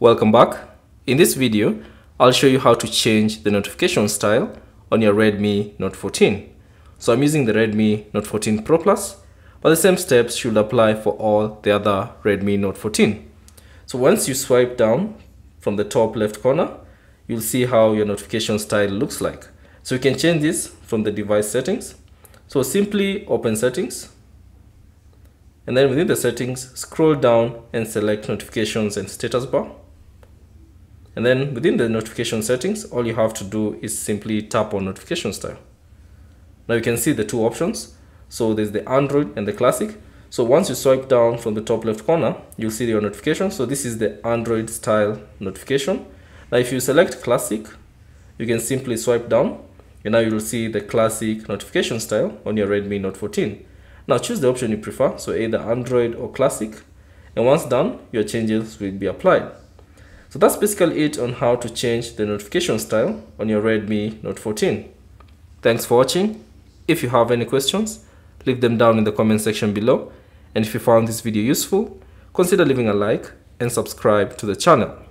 Welcome back. In this video, I'll show you how to change the notification style on your Redmi Note 14. So I'm using the Redmi Note 14 Pro Plus, but the same steps should apply for all the other Redmi Note 14. So once you swipe down from the top left corner, you'll see how your notification style looks like. So you can change this from the device settings. So simply open settings, and then within the settings, scroll down and select notifications and status bar. And then within the notification settings, all you have to do is simply tap on notification style. Now you can see the two options. So there's the Android and the Classic. So once you swipe down from the top left corner, you'll see your notification. So this is the Android style notification. Now if you select Classic, you can simply swipe down and now you'll see the Classic notification style on your Redmi Note 14. Now choose the option you prefer, so either Android or Classic. And once done, your changes will be applied. So that's basically it on how to change the notification style on your Redmi Note 14. Thanks for watching. If you have any questions, leave them down in the comment section below. And if you found this video useful, consider leaving a like and subscribe to the channel.